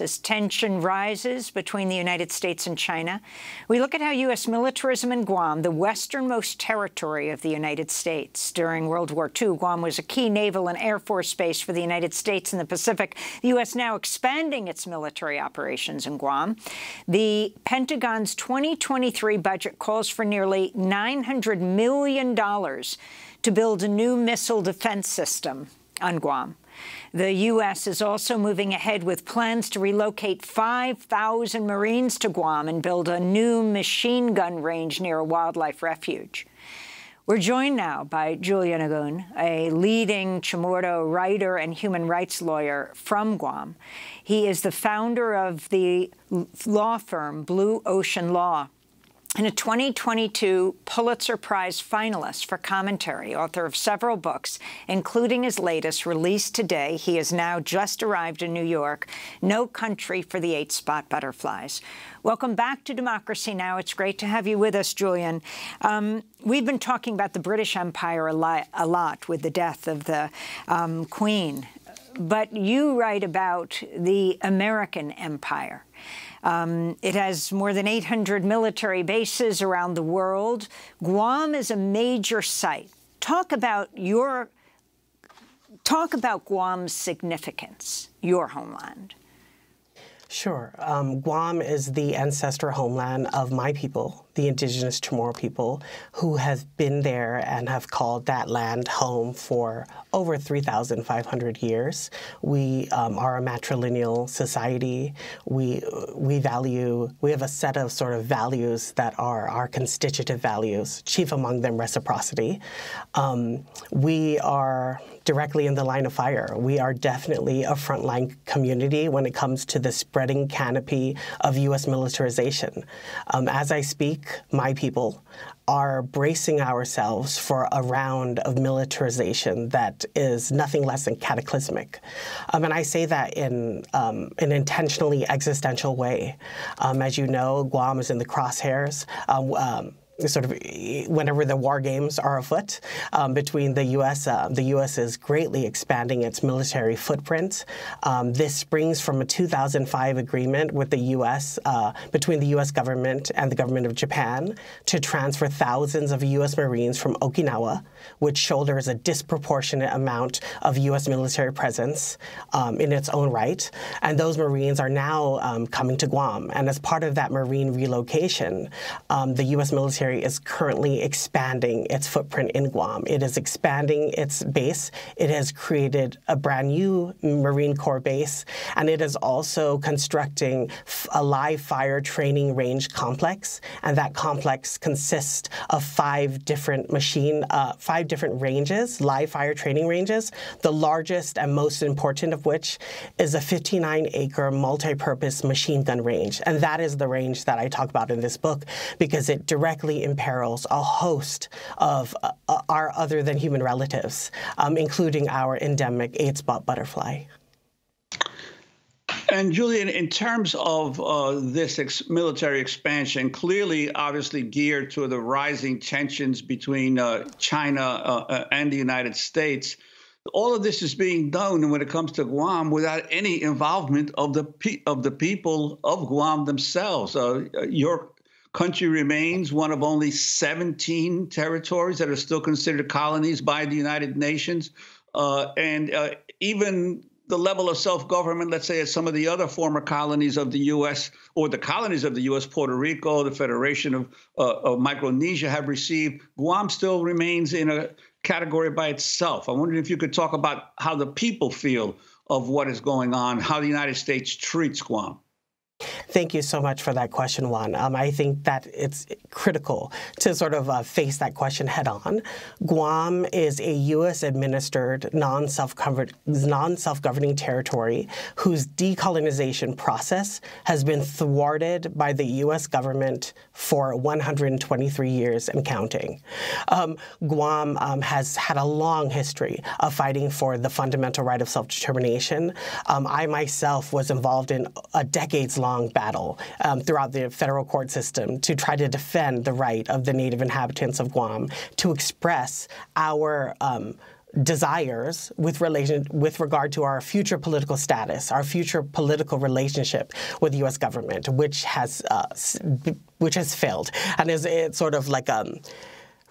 As tension rises between the United States and China. We look at how U.S. militarism in Guam, the westernmost territory of the United States. During World War II, Guam was a key naval and air force base for the United States in the Pacific. The U.S. now expanding its military operations in Guam. The Pentagon's 2023 budget calls for nearly $900 million to build a new missile defense system on Guam. The U.S. is also moving ahead with plans to relocate 5,000 Marines to Guam and build a new machine gun range near a wildlife refuge. We're joined now by Julian Aguon, a leading Chamorro writer and human rights lawyer from Guam. He is the founder of the law firm Blue Ocean Law and a 2022 Pulitzer Prize finalist for commentary, author of several books, including his latest, released today. He has now just arrived in New York, No Country for the Eight-Spot Butterflies. Welcome back to Democracy Now! It's great to have you with us, Julian. Um, we've been talking about the British Empire a, lot, a lot with the death of the um, Queen, but you write about the American Empire. Um, it has more than 800 military bases around the world. Guam is a major site. Talk about your talk about Guam's significance, your homeland. Sure. Um, Guam is the ancestral homeland of my people, the indigenous Chamorro people, who have been there and have called that land home for over 3,500 years. We um, are a matrilineal society. We, we value, we have a set of sort of values that are our constitutive values, chief among them reciprocity. Um, we are directly in the line of fire. We are definitely a frontline community when it comes to the spreading canopy of U.S. militarization. Um, as I speak, my people are bracing ourselves for a round of militarization that is nothing less than cataclysmic. Um, and I say that in um, an intentionally existential way. Um, as you know, Guam is in the crosshairs. Um, um, sort of whenever the war games are afoot um, between the U.S. Uh, the U.S. is greatly expanding its military footprint. Um, this springs from a 2005 agreement with the U.S. Uh, between the U.S. government and the government of Japan to transfer thousands of U.S. Marines from Okinawa, which shoulders a disproportionate amount of U.S. military presence um, in its own right. And those Marines are now um, coming to Guam. And as part of that Marine relocation, um, the U.S. military military is currently expanding its footprint in Guam. It is expanding its base. It has created a brand new Marine Corps base, and it is also constructing a live fire training range complex. And that complex consists of five different machine, uh, five different ranges, live fire training ranges. The largest and most important of which is a 59-acre multi-purpose machine gun range, and that is the range that I talk about in this book because it directly imperils a host of uh, uh, our other than human relatives, um, including our endemic eight-spot butterfly. And Julian, in terms of uh, this ex military expansion, clearly, obviously geared to the rising tensions between uh, China uh, uh and the United States, all of this is being done when it comes to Guam without any involvement of the of the people of Guam themselves. Uh, your country remains one of only 17 territories that are still considered colonies by the United Nations. Uh, and uh, even the level of self government, let's say, at some of the other former colonies of the U.S. or the colonies of the U.S., Puerto Rico, the Federation of, uh, of Micronesia have received, Guam still remains in a category by itself. I'm wondering if you could talk about how the people feel of what is going on, how the United States treats Guam. Thank you so much for that question, Juan. Um, I think that it's critical to sort of uh, face that question head on. Guam is a U.S. administered non-self-governing territory whose decolonization process has been thwarted by the U.S. government for 123 years and counting. Um, Guam um, has had a long history of fighting for the fundamental right of self-determination. Um, I myself was involved in a decades-long long battle um, throughout the federal court system to try to defend the right of the native inhabitants of Guam to express our um, desires with relation with regard to our future political status, our future political relationship with the U.S. government, which has uh, which has failed, and is it's sort of like um,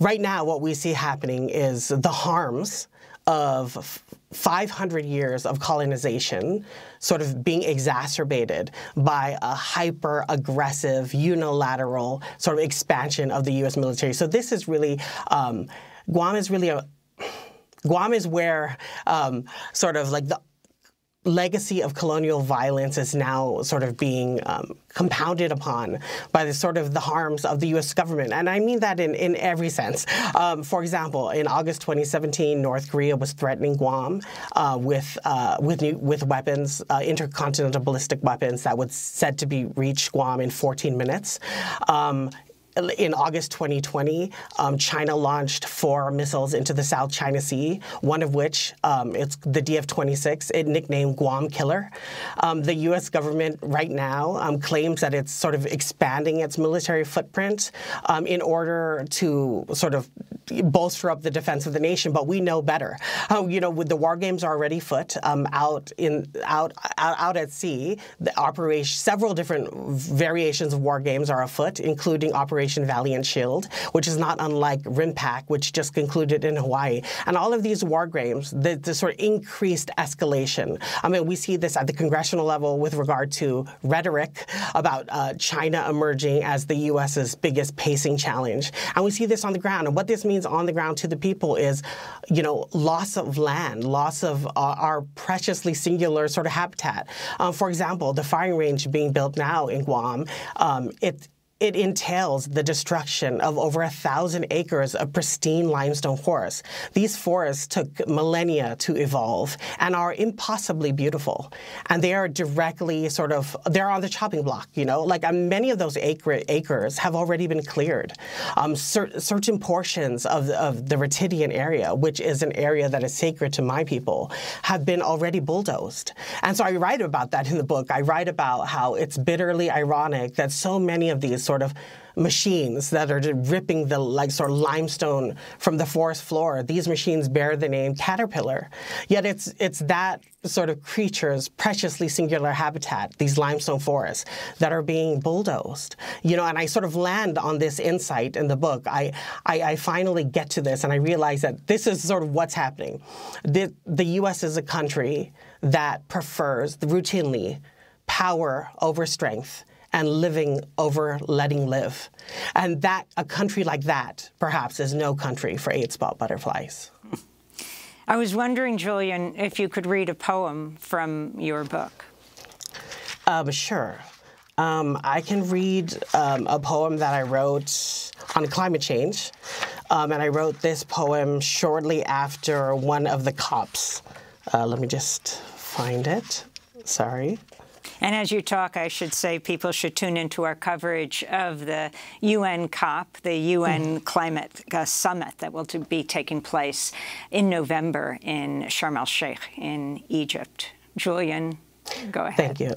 right now what we see happening is the harms of 500 years of colonization sort of being exacerbated by a hyper aggressive unilateral sort of expansion of the U.S. military. So this is really um, Guam is really a Guam is where um, sort of like the legacy of colonial violence is now sort of being um, compounded upon by the sort of the harms of the U.S. government, and I mean that in, in every sense. Um, for example, in August 2017, North Korea was threatening Guam uh, with uh, with new, with weapons, uh, intercontinental ballistic weapons that would said to be reach Guam in 14 minutes. Um, in August 2020, um, China launched four missiles into the South China Sea, one of which, um, it's the DF-26, it nicknamed Guam Killer. Um, the U.S. government right now um, claims that it's sort of expanding its military footprint um, in order to sort of bolster up the defense of the nation, but we know better. You know, with the war games already foot um, out in out, out, out at sea, the operation several different variations of war games are afoot, including Operation Valiant Shield, which is not unlike RIMPAC, which just concluded in Hawaii. And all of these war games, the, the sort of increased escalation. I mean, we see this at the congressional level with regard to rhetoric about uh, China emerging as the U.S.'s biggest pacing challenge, and we see this on the ground. And what this means on the ground to the people is, you know, loss of land, loss of uh, our preciously singular sort of habitat. Um, for example, the firing range being built now in Guam, um, it it entails the destruction of over a thousand acres of pristine limestone forests. These forests took millennia to evolve and are impossibly beautiful. And they are directly sort of, they're on the chopping block, you know? Like um, many of those acre, acres have already been cleared. Um, cer certain portions of, of the Ritidian area, which is an area that is sacred to my people, have been already bulldozed. And so I write about that in the book. I write about how it's bitterly ironic that so many of these sort of machines that are ripping the like sort of limestone from the forest floor. These machines bear the name caterpillar. Yet it's it's that sort of creature's preciously singular habitat, these limestone forests, that are being bulldozed. You know, and I sort of land on this insight in the book. I I, I finally get to this and I realize that this is sort of what's happening. The, the U.S. is a country that prefers routinely power over strength and living over letting live. And that a country like that, perhaps, is no country for eight spot butterflies. I was wondering, Julian, if you could read a poem from your book. Um, sure. Um, I can read um, a poem that I wrote on climate change. Um, and I wrote this poem shortly after one of the COPs. Uh, let me just find it. Sorry. And as you talk, I should say people should tune into our coverage of the UN COP, the UN mm. Climate uh, Summit that will be taking place in November in Sharm el-Sheikh in Egypt. Julian, go ahead. Thank you.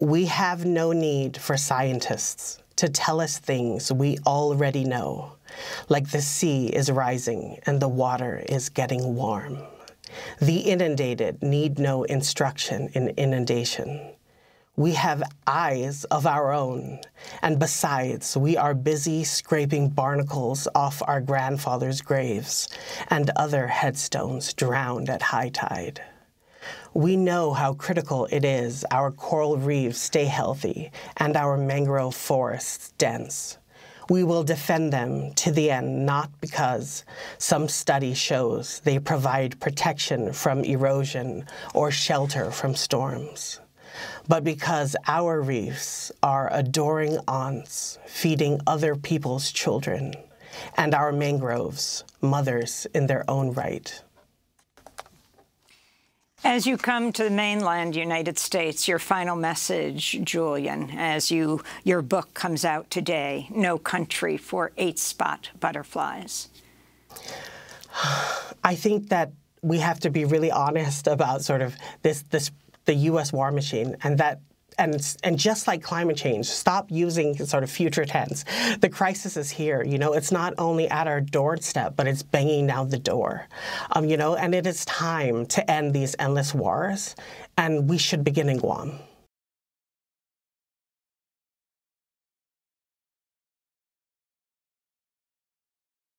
We have no need for scientists to tell us things we already know, like the sea is rising and the water is getting warm. The inundated need no instruction in inundation. We have eyes of our own, and besides, we are busy scraping barnacles off our grandfathers' graves and other headstones drowned at high tide. We know how critical it is our coral reefs stay healthy and our mangrove forests dense. We will defend them to the end, not because some study shows they provide protection from erosion or shelter from storms, but because our reefs are adoring aunts feeding other people's children, and our mangroves, mothers in their own right. As you come to the mainland United States, your final message, Julian, as you your book comes out today, No Country for Eight-Spot Butterflies. I think that we have to be really honest about sort of this this the U.S. war machine, and that and and just like climate change, stop using sort of future tense. The crisis is here. You know, it's not only at our doorstep, but it's banging down the door. Um, you know, and it is time to end these endless wars, and we should begin in Guam.